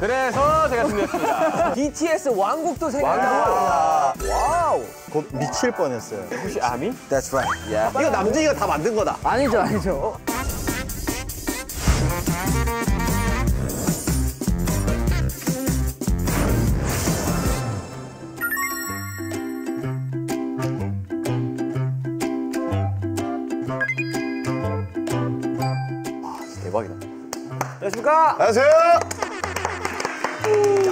그래서 제가 준비했습니다. BTS 왕국도 생겼다. Wow. 곧 미칠 뻔했어요. 혹시 아미? That's right. 이거 남준이가 다 만든 거다. 아니죠, 아니죠. 대박이다. 안녕하십니까? 안녕하세요.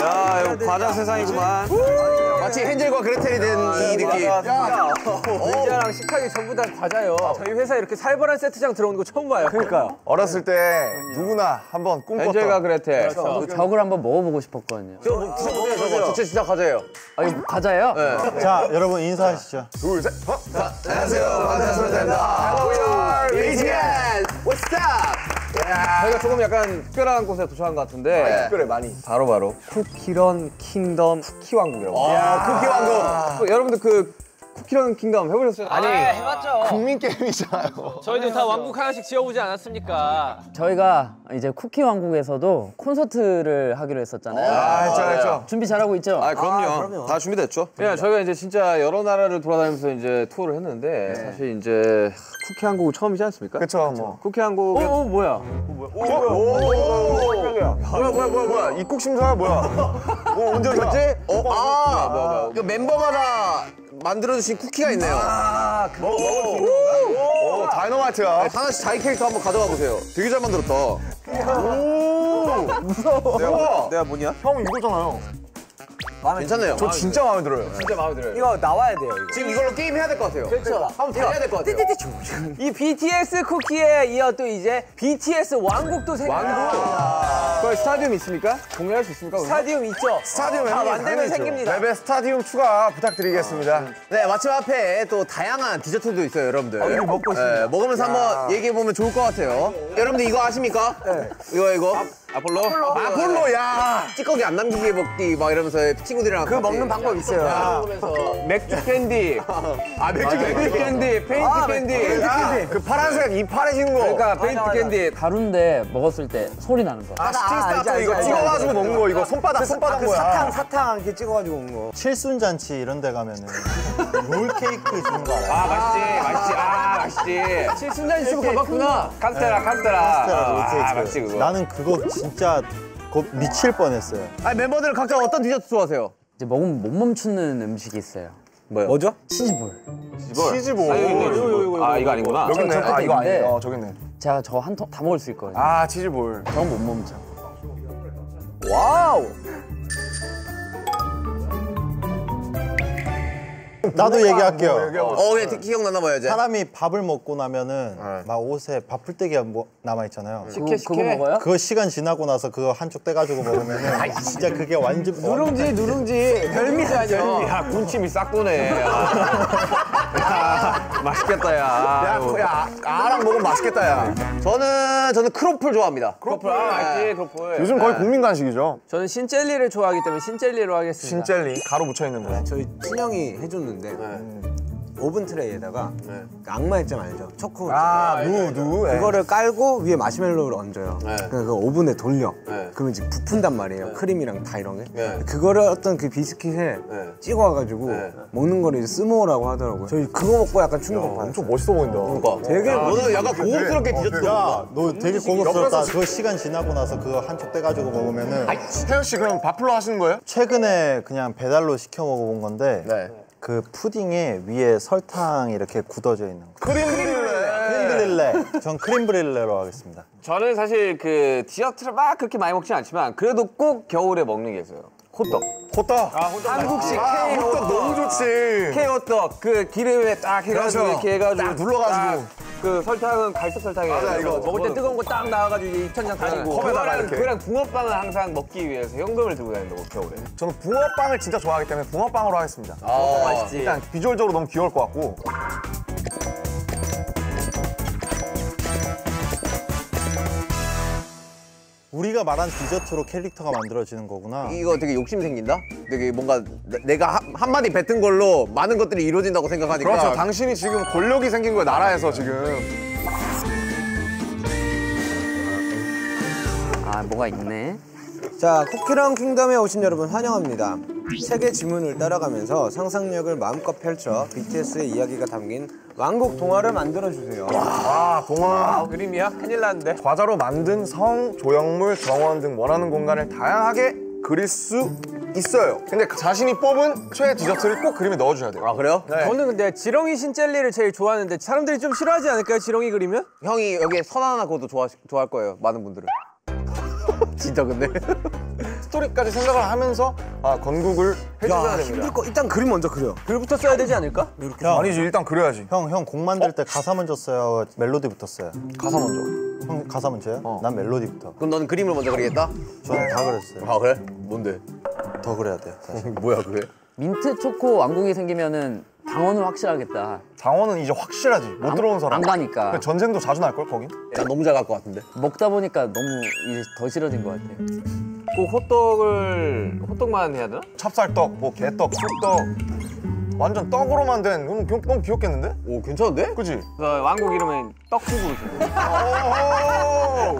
야, 이거 과자 세상이구만. 마치 헨젤과 그레텔이 된 이 느낌. 의자랑 식탁이 전부 다 과자요. 저희 회사에 이렇게 살벌한 세트장 들어오는 거 처음 봐요. 그러니까요. 어렸을 때 누구나 한번 꿈꿨던 엔젤과 그레텔. 저도 저걸 한번 먹어보고 싶었거든요. 저거 뭐 드셔보세요, 저거. 진짜 진짜 과자예요. 아, 이거 과자예요? 자, 여러분 인사하시죠. 둘, 셋. 어? 자, 안녕하세요. 반갑습니다. We are BTS. What's up? 저희가 조금 약간 특별한 곳에 도착한 것 같은데 특별해, 많이. 바로 바로 쿠키런 킹덤 쿠키 왕국이라고. 아, 쿠키 왕국. 그, 여러분들 그 쿠키런 킹덤 해보셨어요? 아니 국민 게임이잖아요. 저희도 다 왕국 하나씩 지어보지 않았습니까? 저희가 이제 쿠키 왕국에서도 콘서트를 하기로 했었잖아요. 아, 했죠, 했죠. 준비 잘하고 있죠? 아 그럼요. 다 준비됐죠. 예, 저희가 이제 진짜 여러 나라를 돌아다니면서 이제 투어를 했는데 사실 이제 쿠키 한국 처음이지 않습니까? 그쵸, 뭐. 쿠키 한국. 어, 어, 뭐야? 뭐야, 뭐야, 뭐야, 뭐야. 입국 심사야, 뭐야. 어, 언제 오셨지? 어, 아, 이 거 멤버마다 만들어주신 쿠키가 있네요. 아, 그거 오, 다이너마이트야. 하나씩 자기 캐릭터 한번 가져가 보세요. 되게 잘 만들었다. 우와. 내가 뭐냐? 형 이거잖아요. 괜찮네요. 저 진짜 마음에 들어요. 진짜 마음에 들어요. 이거 나와야 돼요, 이거. 지금 이걸로 게임 해야 될 것 같아요. 그렇죠. 한번 해야 될 것 같아요. 이 BTS 쿠키에 이어 또 이제 BTS 왕국도 생겼다. 거기 스타디움 있습니까? 공연할 수 있습니까? 스타디움 있죠? 스타디움 다 형님, 만들면. 생깁니다. 랩의 스타디움 추가 부탁드리겠습니다. 네, 마침 앞에 또 다양한 디저트도 있어요, 여러분들. 이거 먹고 있습니다. 네, 먹으면서 한번 얘기해 보면 좋을 것 같아요. 여러분들 이거 아십니까? 이거 이거. 아폴로? 아폴로 야 찌꺼기 안 남기게 먹기 막 이러면서 친구들이랑 그 먹는 방법 있어요. 맥주 캔디. 아 맥주 맥주 캔디, 페인트 캔디. 그 파란색 입 파래진 거. 그러니까 페인트 캔디. 다른데 먹었을 때 소리 나는 거. 아, 스틱스타터 이거 찍어가지고 먹는 거 이거 손바닥 손바닥 뭐야. 사탕 이렇게 찍어가지고 먹는 거. 칠순 잔치 이런 데 가면은 롤 케이크 주는 거 알아요? 아 맛있지, 맛있지, 아 맛있지. 칠순잔치 가봤구나. 카스테라, 카스테라. 카스테라 롤 아, 케이크. 맛있지 그거. 나는 그거 진짜 곧 미칠 뻔했어요. 아니 멤버들은 각자 어떤 디저트 좋아하세요? 이제 먹으면 못 멈추는 음식이 있어요. 뭐요? 뭐죠? 치즈볼. 치즈볼. 아, 이거, 이거, 이거, 아 이거 아니구나. 여기 있네. 저아 이거. 어 저기 있네. 제가 저 한 통 다 먹을 수 있거든요. 아 치즈볼. 저는 못 멈춰. Wow. 나도 얘기할게요. 어, 네, 기억나나 봐요, 이제. 사람이 밥을 먹고 나면은 막 옷에 밥풀떼기가 뭐 남아 있잖아요. 그거, 그거 먹어요? 그거 시간 지나고 나서 그거 한쪽 떼가지고 먹으면은 진짜 그게 완전 누룽지, 누룽지. 별미지 아니야. 야 군침이 싹 도네. 야, 야, 맛있겠다 야. 야. 야, 아랑 먹으면 맛있겠다, 야. 저는, 저는 크로플 좋아합니다. 크로플 아, 맛있지 크로플. 요즘 거의 국민 간식이죠. 저는 신젤리를 좋아하기 때문에 신젤리로 하겠습니다. 신젤리 가루 묻혀 있는 거. 저희 친형이 해줬는데 오븐 트레이에다가 그 악마의 잼 알죠? 초코 아, 누, 누. 예. 그거를 깔고 위에 마시멜로우를 얹어요. 그러니까 그 오븐에 돌려. 그러면 이제 부푼단 말이에요. 크림이랑 다 이런 게. 그거를 어떤 그 비스킷에 찍어가지고 먹는 거를 이제 스모어라고 하더라고요. 저희 그거 먹고 약간 충격 받았어요. 엄청 맛있어 보인다. 그러니까. 되게, 너는 약간 고급스럽게 디저트 야. 너 되게 고급스럽다. 그거 시간 지나고 나서 그거 한쪽 떼가지고 먹으면은. 태형 씨 그럼 밥풀로 하시는 거예요? 최근에 그냥 배달로 시켜 먹어본 건데 네. 그 푸딩에 위에 설탕 이렇게 굳어져 있는 거. 크림 브릴레. 크림 브릴레. 전 크림 브릴레로 하겠습니다. 저는 사실 그 디저트를 막 그렇게 많이 먹진 않지만 그래도 꼭 겨울에 먹는 게 있어요. 호떡. 호떡. 한국식 아, K 호떡 너무 좋지. K 호떡 그 기름에 딱 해가지고 그렇죠. 이렇게 해가지고 딱 눌러가지고. 딱그 설탕은 갈색 설탕이에요. 맞아, 이거 먹을 때 뜨거운 거 딱 나와가지고 입천장 다니고 컵에다가 그거랑 이렇게. 그랑 붕어빵을 항상 먹기 위해서 현금을 들고 다닌다고 겨울에. 저는 붕어빵을 진짜 좋아하기 때문에 붕어빵으로 하겠습니다. 아, 맛있지. 일단 비주얼적으로 너무 귀여울 것 같고. 우리가 말한 디저트로 캐릭터가 만들어지는 거구나. 이거 되게 욕심 생긴다? 되게 뭔가 내- 내가 한- 한마디 뱉은 걸로 많은 것들이 이루어진다고 생각하니까. 그렇죠. 당신이 지금 권력이 생긴 거예요, 나라에서 지금. 아 뭐가 있네. 자, 쿠키랑 킹덤에 오신 여러분 환영합니다. 세계 지문을 따라가면서 상상력을 마음껏 펼쳐 BTS의 이야기가 담긴 왕국 동화를 만들어 주세요. 아 동화 그림이야? 큰일 났는데. 과자로 만든 성, 조형물, 정원 등 원하는 공간을 다양하게 그릴 수 있어요. 근데 자신이 뽑은 최애 디저트를 꼭 그림에 넣어줘야 돼요. 아 그래요? 네. 저는 근데 지렁이 신젤리를 제일 좋아하는데 사람들이 좀 싫어하지 않을까요? 지렁이 그리면? 형이 여기에 선 하나 그것도 좋아 좋아할 거예요. 많은 분들은. 진짜 근데. 스토리까지 생각을 하면서 아 건국을 해줘야 됩니다. 힘들 거 일단 그림 먼저 그려. 글부터 써야 되지 않을까? 형, 아니지 일단 그려야지. 형, 형 곡 만들 때 가사 먼저 써요? 멜로디부터 써요? 가사 먼저. 형 가사 먼저요? 난 멜로디부터. 그럼 너는 그림을 먼저 그리겠다? 저는 다 그랬어요. 아 그래? 뭔데? 더 그래야 돼요. 뭐야 그게? 민트 초코 왕국이 생기면은 당원을 확실하겠다. 장원은 이제 확실하지 못 들어온 사람. 안 가니까. 그 전쟁도 자주 날 걸 거긴. 나 너무 잘 갈 것 같은데. 먹다 보니까 너무 이제 더 싫어진 것 같아요. 꼭 호떡을 호떡만 해야 되나? 찹쌀떡, 뭐 개떡, 쑥떡. 완전 떡으로만 된 귀- 너무 귀엽겠는데? 오 괜찮은데? 그지? 그 왕국 이름은 떡국으로!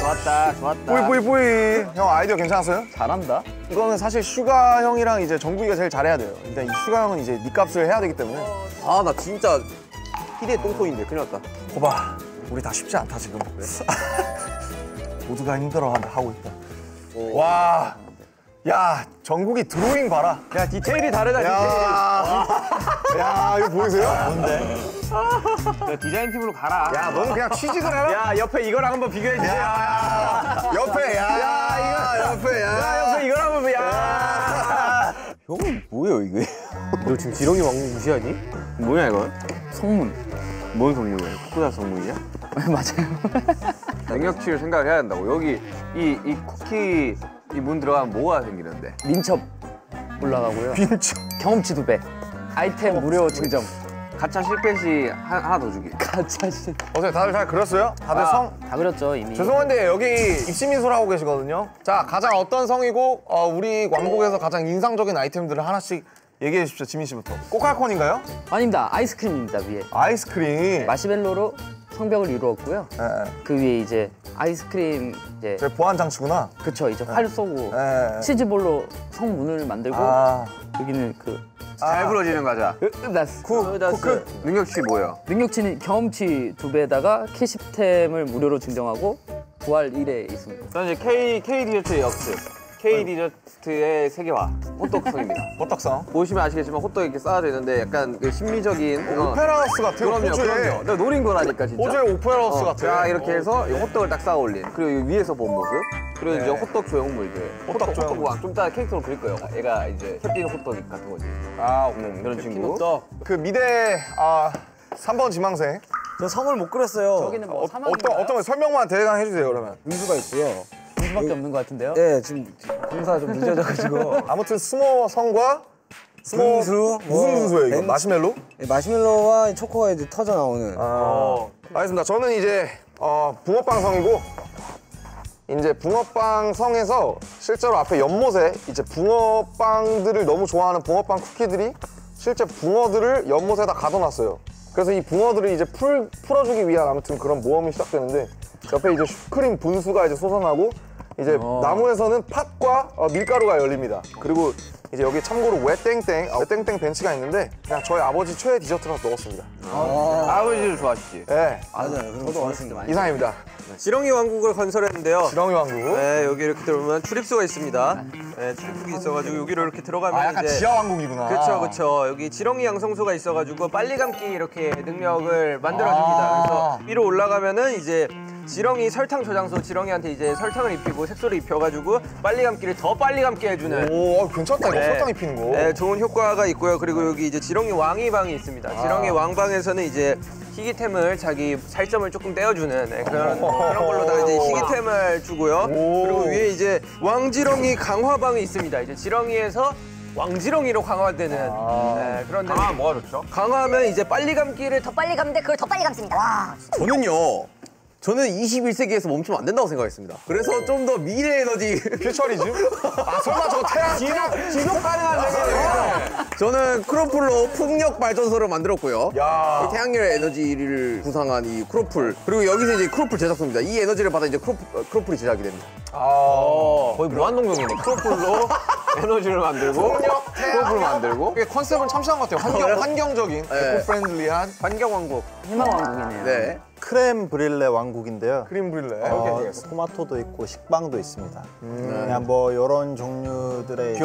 좋았다, 좋았다. 뿌이 뿌이 뿌이. 형 아이디어 괜찮았어요? 잘한다. 이거는 사실 슈가 형이랑 이제 정국이가 제일 잘해야 돼요. 근데 이 슈가 형은 이제 니 값을 해야 되기 때문에. 아 나 진짜 희대 똥손인데 큰일 났다. 거봐, 우리 다 쉽지 않다 지금. 모두가 힘들어한다 하고 있다. 와, 야 정국이 드로잉 봐라. 야, 디테일이 다르다, 디테일. 야, 야 이거 보이세요? 뭔데? 야, 디자인 팀으로 가라. 야, 너는 그냥 취직을 해라. 야, 옆에 이거랑 한번 비교해 주세요. 야, 옆에 야, 야, 이거 옆에 야, 야, 옆에 이거랑 한번 야. 형은 뭐예요 이게? 너 지금 지렁이 왕국 무시하니? 뭐냐 이거? 성문. 뭔 성문이야? 쿠쿠자 성문이야? 맞아요. 능력치를 생각을 해야 된다고. 여기 이, 이 쿠키 이 문 들어가면 뭐가 생기는데? 민첩 올라가고요. 빈쳐. 경험치 두 배. 아이템 무료 증정. 가차 실패 시 하- 하나 더 주기. 가짜 씨. 어때 다들 잘 그렸어요? 다들 아. 성? 다 그렸죠 이미. 죄송한데 여기 입시민소를 하고 계시거든요. 자, 가장 어떤 성이고 어, 우리 왕국에서 가장 인상적인 아이템들을 하나씩 얘기해 주십시오, 지민 씨부터. 꼬칼콘인가요? 아닙니다. 아이스크림입니다 위에. 아이스크림. 마시멜로로 성벽을 이루었고요. 예, 예. 그 위에 이제 아이스크림 이제 제 보안 장치구나. 그쵸 이제 활 쏘고 예, 예. 치즈볼로 성문을 만들고 아, 여기는 그 잘 부러지는 과자. 으다스 쿠, 능력치 뭐예요? 능력치는 경험치 두 배에다가 캐시템을 무료로 증정하고 부활 1에 있습니다. 저는 이제 K K 디저트의 역습. K 디저트의 세계화 호떡성입니다. 호떡성. 보시면 아시겠지만 호떡 이렇게 쌓아져 있는데 약간 그 심미적인 어, 오페라하우스 같아요. 그럼요, 호주에. 그럼요. 내가 노린 거라니까 진짜. 호주의 오페라하우스 어, 같아요. 자 이렇게 해서 이 호떡을 딱 쌓아 올린 그리고 이 위에서 본 모습 그리고 이제 호떡 조형물들 호떡 호떡 조형물. 왕. 좀 이따 캐릭터로 그릴 거예요 얘가 이제 캡틴 호떡 같은 거지 아, 음, 그런 친구 그 미대 아 3번 지망생. 저 성을 못 그렸어요. 여기는 뭐 어, 사막인가요? 어떤 어떤 거 설명만 대강 해주세요 그러면. 음수가 있고요. 수밖에 없는 것 같은데요. 예, 지금 공사가 좀 늦어져가지고. 아무튼 스모 성과 스모 분수, 뭐, 무슨 분수예요 이거? 벤- 마시멜로? 예, 마시멜로와 초코가 이제 터져 나오는. 아, 알겠습니다. 저는 이제 어, 붕어빵 성이고 이제 붕어빵 성에서 실제로 앞에 연못에 이제 붕어빵들을 너무 좋아하는 붕어빵 쿠키들이 실제 붕어들을 연못에다 가둬놨어요. 그래서 이 붕어들을 이제 풀, 풀어주기 위한 아무튼 그런 모험이 시작되는데 옆에 이제 슈크림 분수가 이제 솟아나고 이제 나무에서는 팥과 어, 밀가루가 열립니다. 그리고 이제 여기 참고로 외땡땡, 아, 외땡땡 벤치가 있는데 그냥 저희 아버지 최애 디저트라서 넣었습니다. 아 버지를 좋아하시지 예, 맞아요. 저도 어렸을 때 많이. 이상입니다. 지렁이 왕국을 건설했는데요. 지렁이 왕국. 네, 여기 이렇게 들어오면 출입구가 있습니다. 네, 출입구가 있어가지고 여기로 이렇게 들어가면 아, 약간 이제 지하 왕국이구나. 그렇죠, 그렇죠. 여기 지렁이 양성소가 있어가지고 빨리 감기 이렇게 능력을 만들어줍니다. 아. 그래서 위로 올라가면은 이제 지렁이 설탕 저장소 지렁이한테 이제 설탕을 입히고 색소를 입혀가지고 빨리 감기를 더 빨리 감게 해주는 오, 어, 괜찮다. 이거 네. 설탕 입히는 거. 네, 좋은 효과가 있고요. 그리고 여기 이제 지렁이 왕이 방이 있습니다. 아. 지렁이 왕방에서는 이제 희귀템을 자기 살점을 조금 떼어주는 네, 그런 그런 걸로다가 이제 희귀템을 주고요. 오. 그리고 위에 이제 왕지렁이 강화방이 있습니다. 이제 지렁이에서 왕지렁이로 강화되는 네, 그런 강화 뭐가 좋죠? 강화하면 이제 빨리 감기를 더더 빨리 감는데 그걸 더 빨리 감습니다. 와. 저는요 저는 21세기에서 멈추면 안 된다고 생각했습니다. 그래서 좀 더 미래 에너지 futurism? 아 설마 저거 태양 태양 지속 가능한 세계를 저는 크로플로 풍력 발전소를 만들었고요. 야. 태양열 에너지를 구상한 이 크로플 그리고 여기서 이제 크로플 제작소입니다. 이 에너지를 받아 이제 크로플, 어, 크로플이 제작이 됩니다. 거의 무한동력이네. 크로플로 에너지를 만들고 크로플 만들고 이게 컨셉은 참신한 것 같아요. 환경 환경적인 네. eco-friendly한 환경 왕국. 희망 왕국이네요. 네. 크렘 브릴레 왕국인데요. 크림 브릴레. 어, 토마토도 있고 식빵도 있습니다. 그냥 뭐 이런 종류들의.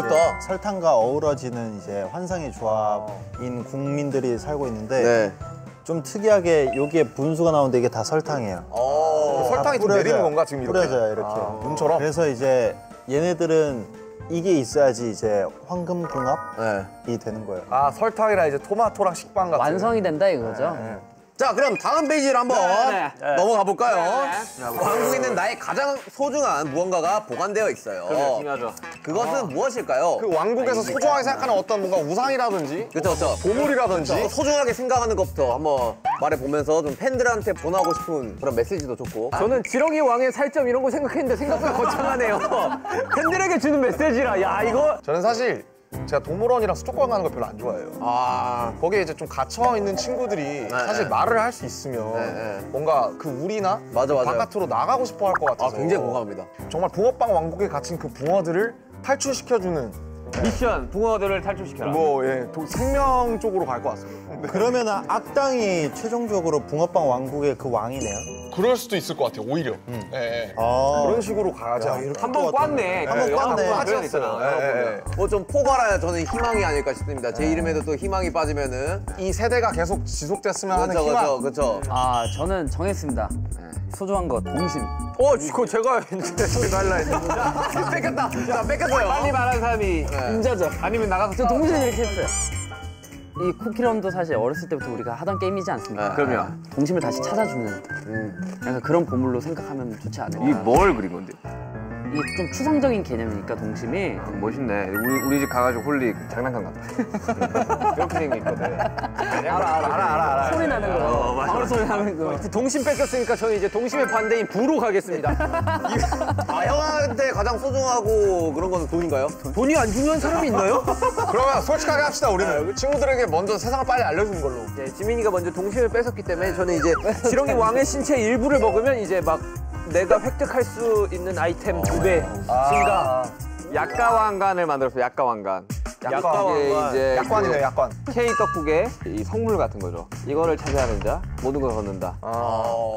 설탕과 어우러지는 이제 환상의 조합인 국민들이 살고 있는데 네. 좀 특이하게 여기에 분수가 나오는데 이게 다 설탕이에요. 어. 설탕이 좀 뿌려져요. 내리는 건가 지금 이렇게? 뿌려져요 이렇게. 눈처럼? 그래서 이제 얘네들은 이게 있어야지 이제 황금궁합이 네. 되는 거예요. 아 설탕이랑 이제 토마토랑 식빵 같은. 완성이 된다 이거죠. 자, 그럼 다음 페이지를 한번 네, 넘어가 볼까요? 한국에는 나의 가장 소중한 무언가가 보관되어 있어요. 중요하죠. 그것은 무엇일까요? 그 왕국에서 소중하게 생각하는 어떤 뭔가 우상이라든지 그렇죠, 그렇죠. 보물이라든지 소중하게 생각하는 것부터 한번 말해보면서 좀 팬들한테 보내고 싶은 그런 메시지도 좋고 저는 지렁이 왕의 살점 이런 거 생각했는데 생각보다 거창하네요. 팬들에게 주는 메시지라. 야 이거 저는 사실 제가 동물원이랑 수족관 가는 걸 별로 안 좋아해요. 아 거기에 이제 좀 갇혀 있는 친구들이 사실 네. 말을 할 수 있으면 네. 뭔가 그 우리나 맞아, 맞아요. 바깥으로 나가고 싶어 할것 아, 같아서 굉장히 공감합니다. 정말 붕어빵 왕국에 갇힌 그 붕어들을 탈출시켜주는 미션 붕어들을 탈출시켜라. 뭐 예, 도- 생명 쪽으로 갈 것 같습니다. 그러면 악당이 최종적으로 붕어빵 왕국의 그 왕이네요. 그럴 수도 있을 것 같아요. 오히려 예, 예. 아, 그런 식으로 가야지. 한번 꽈네. 한번 그 영화 꽈네. 보면 빠졌어요. 그러니까. 예, 예. 뭐좀 포괄해야 저는 희망이 아닐까 싶습니다. 제 이름에도 또 희망이 빠지면은 이 세대가 계속 지속됐으면 하는 그렇죠 희망. 그렇죠 그렇죠. 아 저는 정했습니다. 소중한 것 동심. 어, 그거 제가 이제 할라 했는데. 뺏겼다. 자 뺏겼어요. 빨리 말한 사람이 임자죠. 아니면 나가서 저 동심 이렇게 했어요. 이 쿠키런도 사실 어렸을 때부터 우리가 하던 게임이지 않습니까? 그럼요. 동심을 다시 찾아주는 약간 그런 보물로 생각하면 좋지 않을까. 이 뭘 그린 건데? 이게 좀 추상적인 개념이니까 동심이 멋있네. 우리, 우리 집 가가지고 홀리 장난감 같아. 이렇게 생겼거든. 알아 알아 알아 알아 소리 나는 거 바로 소리 나는 거 동심 뺏겼으니까 저는 이제 동심의 반대인 부로 가겠습니다. 아 형한테 가장 소중하고 그런 거는 돈인가요? 돈이 안 중요한 사람이 있나요? 그러면 솔직하게 합시다. 우리는 친구들에게 먼저 세상을 빨리 알려주는 걸로. 네, 지민이가 먼저 동심을 뺏었기 때문에 저는 이제 지렁이 왕의 신체 일부를 먹으면 이제 막 내가 획득할 수 있는 아이템 두 배 증가. 약가왕관을 만들었어요. 약가왕관. 약가왕관. 이게 이제 약관이네, 그 약관. K 떡국의 이 성물 같은 거죠. 이거를 차지하는 자 모든 걸 걷는다.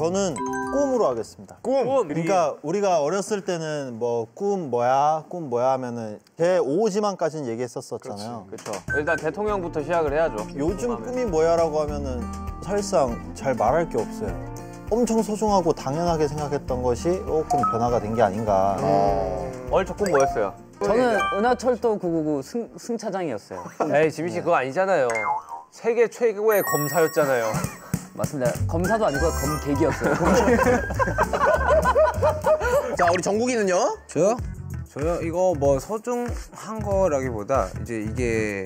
저는 꿈으로 하겠습니다. 꿈. 그러니까 우리가 어렸을 때는 뭐 꿈 뭐야 꿈 뭐야 하면은 제 오지만까지는 얘기했었었잖아요. 그렇죠. 일단 대통령부터 시작을 해야죠. 요즘 꿈이 뭐야라고 하면은 사실상 잘 말할 게 없어요. 엄청 소중하고 당연하게 생각했던 것이 조금 변화가 된 게 아닌가. 어릴 적꿈 뭐였어요? 저는 은하철도 999 승, 승차장이었어요 에이 지민 씨 그거 아니잖아요. 세계 최고의 검사였잖아요. 맞습니다 검사도 아니고 검객이었어요 자 우리 정국이는요? 저요? 저요? 이거 뭐 소중한 거라기보다 이제 이게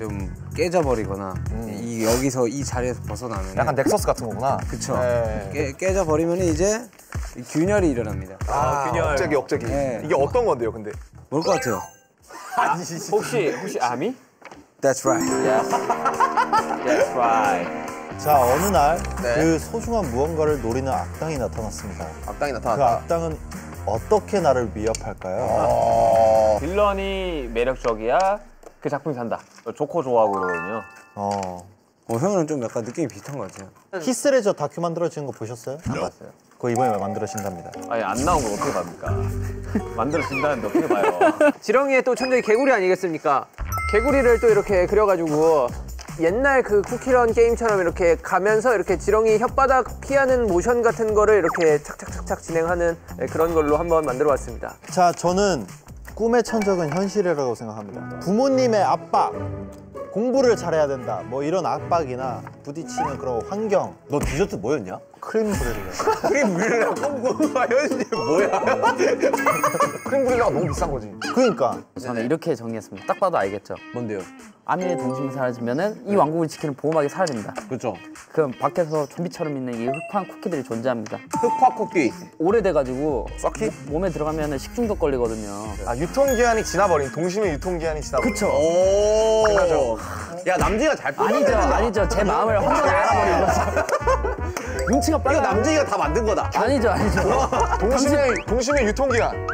좀 깨져버리거나 이 여기서 이 자리에서 벗어나면 약간 넥서스 같은 거구나. 그쵸 네. 깨, 깨져버리면 이제 이 균열이 일어납니다 아, 균열. 억제기, 억제기. 네. 이게 어떤 건데요, 근데? 뭘 것 같아요? 혹시 혹시 아미? That's right That's right. 자 어느 날그 네. 소중한 무언가를 노리는 악당이 나타났습니다. 악당이 그 나타났다. 악당은 어떻게 나를 위협할까요? 어. 빌런이 매력적이야. 그 작품이 산다. 조커 좋아하고 그러거든요. 어. 어, 형이랑 좀 약간 느낌이 비슷한 것 같아요 히스레저 다큐 만들어진 거 보셨어요? 안 봤어요. 그거 이번에 만들어진답니다. 아니 안 나온 걸 어떻게 갑니까? 만들어진다는데 어떻게 봐요? 지렁이의 또 천적이 개구리 아니겠습니까? 개구리를 또 이렇게 그려가지고 옛날 그 쿠키런 게임처럼 이렇게 가면서 이렇게 지렁이 혓바닥 피하는 모션 같은 거를 이렇게 착착착착 진행하는 네, 그런 걸로 한번 만들어 봤습니다. 자, 저는 꿈의 천적은 현실이라고 생각합니다. 부모님의 압박, 공부를 잘해야 된다. 뭐 이런 압박이나 부딪히는 그런 환경. 너 디저트 뭐였냐? 크림 브렐레. 크림 브릴레가 껌고 현실 뭐야? 크림 브릴레가 너무 비싼 거지. 그러니까 저는 이렇게 정리했습니다. 딱 봐도 알겠죠. 뭔데요? 아미의 동심이 사라지면은 이 왕국을 지키는 보호막이 사라집니다. 그렇죠. 그럼 밖에서 좀비처럼 있는 이 흑화한 쿠키들이 존재합니다. 흑화 쿠키. 오래돼가지고 썩히? 몸에 들어가면 식중독 걸리거든요. 아 유통기한이 지나버린 동심의 유통기한이 지나버린. 그쵸? 오. 야 남진이가 잘 아니죠, 아니죠. 제 마음을 한번 알아버린 거죠. 눈치가 이거 빨라. 남진이가 다 만든 거다. 아니죠, 아니죠. 동심의 동심의 유통기한.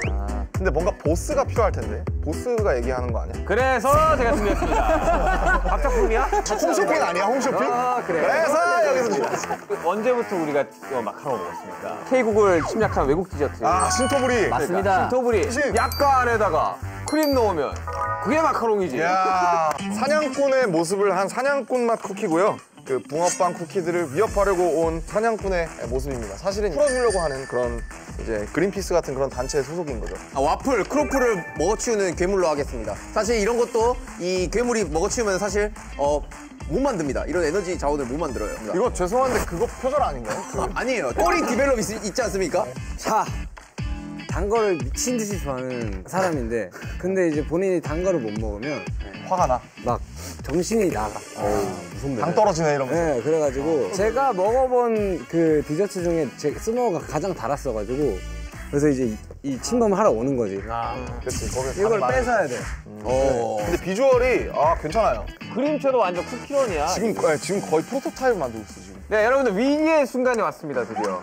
근데 뭔가 보스가 필요할 텐데. 보스가 얘기하는 거 아니야? 그래서 제가 준비했습니다. 박작품이야? 홈쇼핑 아니야 홈쇼핑? 아 그래. 그래서 여기서 준비했어. 언제부터 우리가 이거 마카롱 먹었습니까? K국을 침략한 외국 디저트. 아 신토부리. 맞습니다. 토브리 약간에다가 크림 넣으면 그게 마카롱이지. 야 사냥꾼의 모습을 한 사냥꾼 맛 쿠키고요. 그 붕어빵 쿠키들을 위협하려고 온 사냥꾼의 모습입니다. 사실은 풀어주려고 하는 그런 이제 그린피스 같은 그런 단체의 소속인 거죠. 아, 와플, 크로플을 먹어치우는 괴물로 하겠습니다. 사실 이런 것도 이 괴물이 먹어치우면 사실 어, 못 만듭니다. 이런 에너지 자원을 못 만들어요. 이거 죄송한데 그거 표절 아닌가요? 그 아니에요. 꼬리 develop 있, 있지 않습니까? 자, 단 거를 미친 듯이 좋아하는 사람인데 근데 이제 본인이 단 거를 못 먹으면 화가 나. 막 정신이 나가. 무섭네. 당 떨어지네 이러면서. 네, 그래가지고 제가 먹어본 그 디저트 중에 제 s'more가 가장 달았어가지고 그래서 이제 이, 이 침범을 하러 오는 거지. 그렇지. 거기 이걸 뺏어야 돼. 어. 근데 비주얼이 아 괜찮아요. 그림체도 완전 쿠키런이야. 지금 거- 지금 거의 프로토타입 만들고 있어 지금. 네, 여러분들 위기의 순간이 왔습니다, 드디어.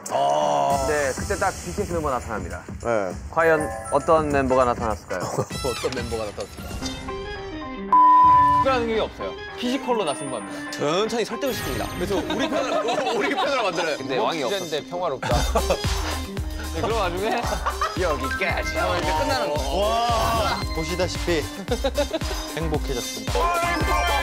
네, 그때 딱 BTS 멤버 나타납니다. 네. 과연 어떤 멤버가 나타났을까요? 어떤 멤버가 나타났을까? 특별한 게 없어요. 피지컬로 나선 겁니다. 천천히 설득을 시킵니다. 그래서 우리 편을, 우리 편으로 만들어요. 근데 왕이 없었어. 평화롭다. 네, 그럼 나중에 여기까지. 어, 이제 끝나는 거. 보시다시피 행복해졌습니다. 아,